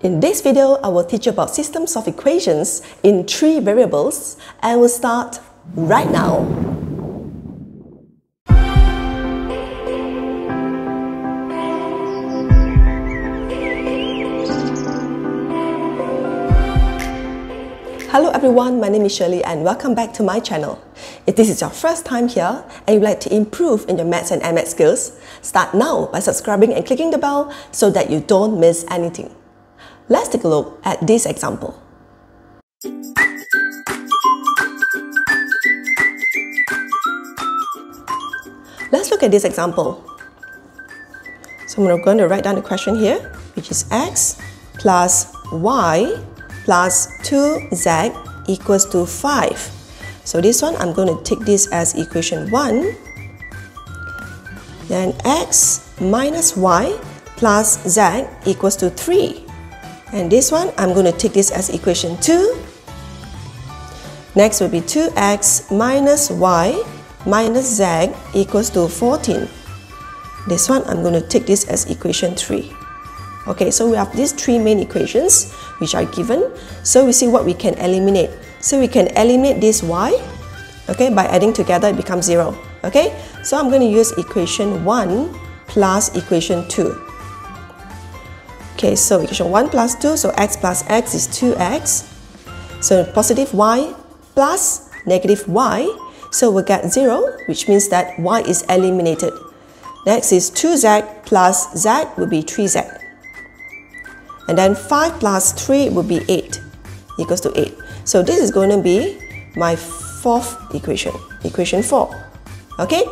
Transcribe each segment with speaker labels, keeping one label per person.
Speaker 1: In this video, I will teach you about systems of equations in three variables and we'll start right now. Hello everyone, my name is Shirley and welcome back to my channel. If this is your first time here and you'd like to improve in your maths and add maths skills, start now by subscribing and clicking the bell so that you don't miss anything. Let's take a look at this example. Let's look at this example. So I'm going to write down the question here, which is x plus y plus 2z equals to 5. So this one, I'm going to take this as equation 1. Then x minus y plus z equals to 3. And this one, I'm going to take this as equation 2. Next will be 2x minus y minus z equals to 14. This one, I'm going to take this as equation 3. Okay, so we have these three main equations which are given. So we see what we can eliminate. So we can eliminate this y, okay, by adding together it becomes 0. Okay, so I'm going to use equation 1 plus equation 2. Okay, so equation 1 plus 2, so x plus x is 2x. So positive y plus negative y, so we'll get 0, which means that y is eliminated. Next is 2z plus z will be 3z. And then 5 plus 3 would be 8, equals to 8. So this is going to be my fourth equation, equation 4. Okay,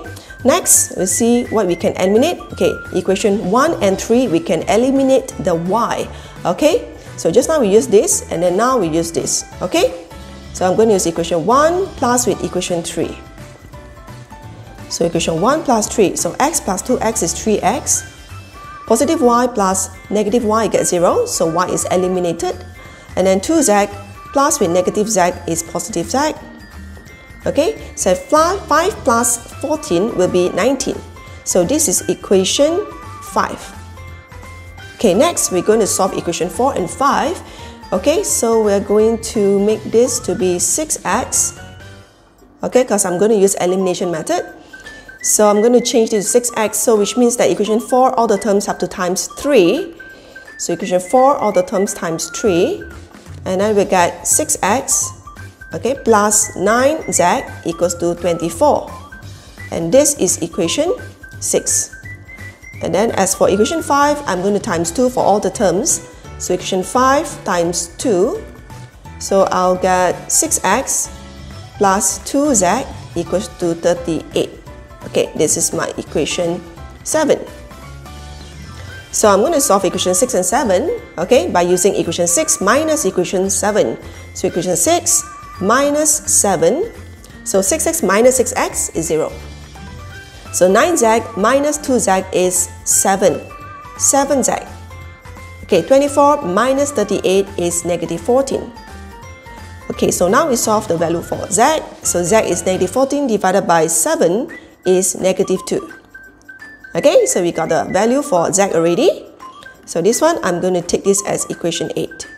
Speaker 1: next we see what we can eliminate. Okay, equation 1 and 3, we can eliminate the y. Okay, so just now we use this and then now we use this. Okay, so I'm going to use equation 1 plus with equation 3. So equation 1 plus 3, so x plus 2x is 3x Positive y plus negative y gets 0, so y is eliminated. And then 2z plus with negative z is positive z. Okay, so 5 plus 14 will be 19. So this is equation 5. Okay, next we're going to solve equation 4 and 5. Okay, so we're going to make this to be 6x. Okay, because I'm going to use elimination method. So I'm going to change this to 6x, so which means that equation 4, all the terms have to times 3. So equation 4, all the terms times 3. And then we get 6x, okay, plus 9z equals to 24. And this is equation 6. And then as for equation 5, I'm going to times 2 for all the terms. So equation 5 times 2. So I'll get 6x plus 2z equals to 38. Okay, this is my equation 7. So I'm going to solve equation 6 and 7, okay, by using equation 6 minus equation 7. So equation 6 minus 7, so 6x minus 6x is 0. So 9z minus 2z is 7. 7z. Okay, 24 minus 38 is negative 14. Okay, so now we solve the value for z. So z is negative 14 divided by 7 is negative 2. Okay, so we got the value for z already. So this one, I'm going to take this as equation 8.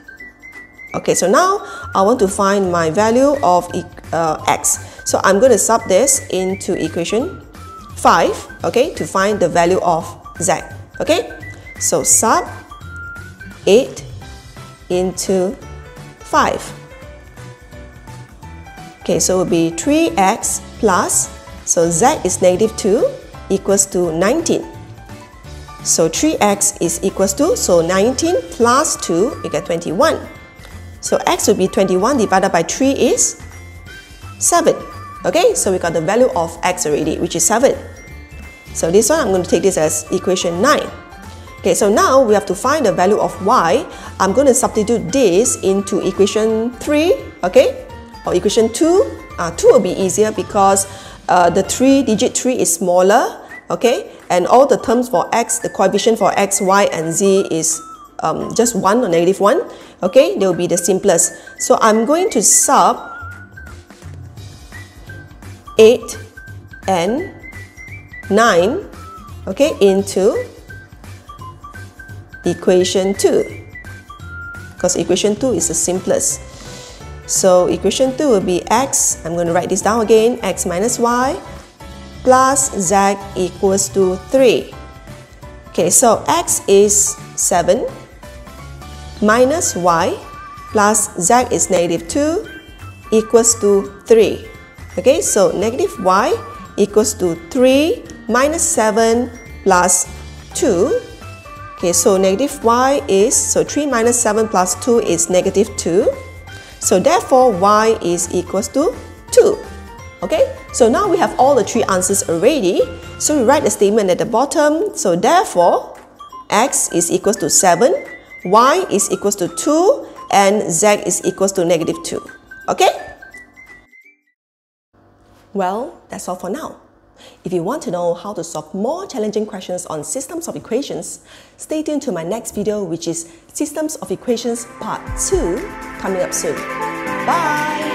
Speaker 1: Okay, so now I want to find my value of uh, x. So I'm going to sub this into equation 5, okay, to find the value of z. Okay, so sub 8 into 5. Okay, so it will be 3x plus so z is negative 2 equals to 19. So 3x is equals to, so 19 plus 2, you get 21. So x will be 21 divided by 3 is 7. Okay, so we got the value of x already, which is 7. So this one, I'm going to take this as equation 9. Okay, so now we have to find the value of y. I'm going to substitute this into equation 3, okay, or equation 2. Uh, 2 will be easier because uh, the 3 digit 3 is smaller okay and all the terms for x the coefficient for x y and z is um, just 1 or negative 1 okay they will be the simplest so I'm going to sub 8 and 9 okay into equation 2 because equation 2 is the simplest. So equation 2 will be x, I'm going to write this down again, x minus y plus z equals to 3. Okay, so x is 7 minus y plus z is negative 2 equals to 3. Okay, so negative y equals to 3 minus 7 plus 2. Okay, so negative y is, so 3 minus 7 plus 2 is negative 2. So therefore, y is equals to 2. Okay, so now we have all the three answers already. So we write the statement at the bottom. So therefore, x is equals to 7, y is equals to 2, and z is equals to negative 2. Okay? Well, that's all for now. If you want to know how to solve more challenging questions on systems of equations, stay tuned to my next video which is Systems of Equations Part 2 coming up soon. Bye!